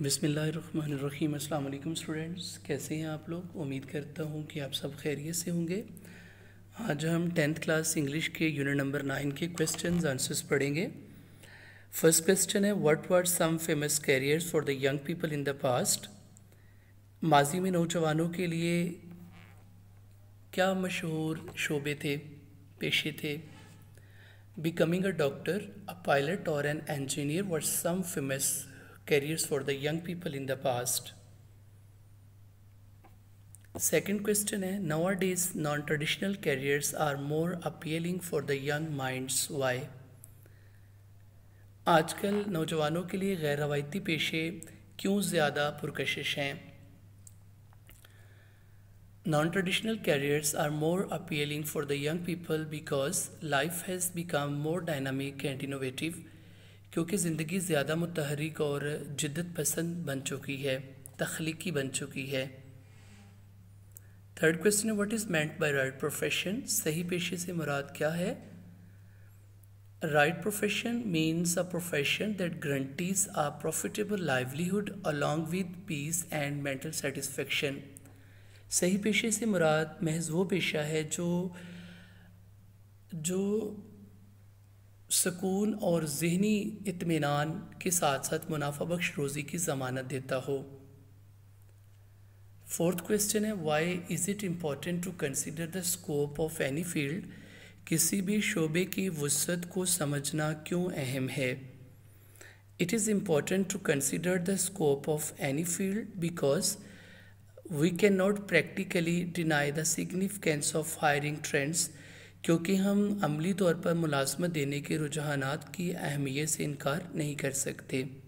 बिसमीम अल्लाम स्टूडेंट्स, कैसे हैं आप लोग? उम्मीद करता हूँ कि आप सब खैरियत से होंगे। आज हम टेंथ क्लास इंग्लिश के यूनिट नंबर नाइन के क्वेश्चन आंसर्स पढ़ेंगे। फ़र्स्ट क्वेश्चन है what were some famous careers for the young people in the past माजी में नौजवानों के लिए क्या मशहूर शोबे थे, पेशे थे? Becoming a doctor a pilot और an engineer were some famous careers for the young people in the past. Second question है nowadays non-traditional careers are more appealing for the young minds. Why? आजकल नौजवानों के लिए गैर रवायती पेशे क्यों ज़्यादा पुरकशिश हैं Non-traditional careers are more appealing for the young people because life has become more dynamic and innovative क्योंकि ज़िंदगी ज़्यादा मतहरिक और जिद्दत पसंद बन चुकी है, तख्लीकी बन चुकी है। Third question what is meant by right profession सही पेशे से मुराद क्या है? Right profession means a profession that guarantees a profitable livelihood along with peace and mental satisfaction सही पेशे से मुराद महज वो पेशा है जो जो सुकून और जहनी इतमान के साथ साथ मुनाफा बख्श रोज़ी की ज़मानत देता हो। फोर्थ क्वेश्चन है why is it important to consider the scope of any field किसी भी शोबे की वसत को समझना क्यों अहम है? It is important to consider the scope of any field because we can not practically deny the significance of hiring trends क्योंकि हम अमली तौर पर मुलाजमत देने के रुझानात की अहमियत से इनकार नहीं कर सकते।